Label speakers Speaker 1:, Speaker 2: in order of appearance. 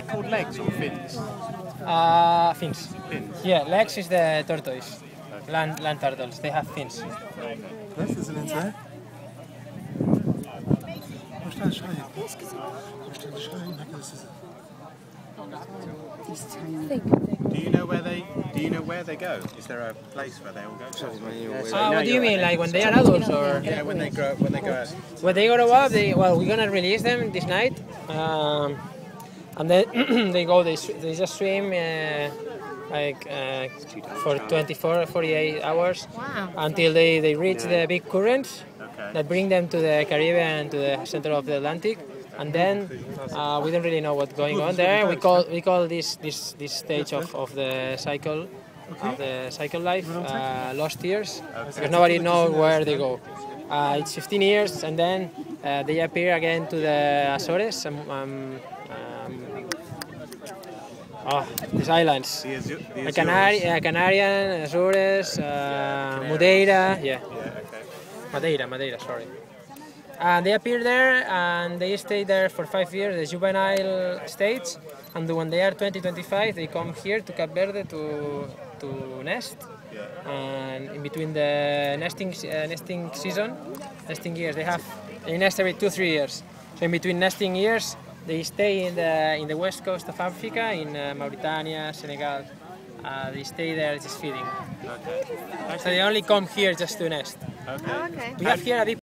Speaker 1: they called legs or fins?
Speaker 2: Uh, fins.
Speaker 1: Fins.
Speaker 2: Yeah, legs is the tortoise. Land, land turtles. They have fins.
Speaker 3: Was ist denn jetzt? Wo steht Schein? Wo Schein? Das
Speaker 1: Do you know where they do you know where they go? Is there a place where they all go? to?
Speaker 2: Uh, what do you mean? Like when they are adults or?
Speaker 1: Yeah, when they grow when they go out.
Speaker 2: When they grow up, they well, we're gonna release them this night, um, and then they go. They sw- they just swim uh, like uh, for 24, 48 hours
Speaker 4: Wow.
Speaker 2: until they, they reach the big currents
Speaker 1: Okay.
Speaker 2: that bring them to the Caribbean to the center of the Atlantic. And then uh, we don't really know what's going on there. We call we call this this this stage of, of the cycle of the cycle life uh, lost years because nobody knows where they go. Uh, it's 15 years, and then uh, they appear again to the Azores. Um, um, um, oh, these islands.
Speaker 1: The Azu- the
Speaker 2: Uh. Canari- uh, Canarian, Azores, uh, Madeira, yeah.
Speaker 1: Yeah. Okay.
Speaker 2: Madeira, Madeira, sorry. And they appear there and they stay there for five years, the juvenile stage. And when they are 20, 25, they come here to Cape Verde to, to nest.
Speaker 1: Yeah.
Speaker 2: And in between the nesting, uh, nesting season, nesting years, they have, they nest every two, three years. So in between nesting years, they stay in the, in the west coast of Africa, in uh, Mauritania, Senegal. Uh, they stay there just feeding.
Speaker 1: Okay.
Speaker 2: So they only come here just to nest.
Speaker 1: Okay.
Speaker 4: Oh, okay.
Speaker 2: We have here a big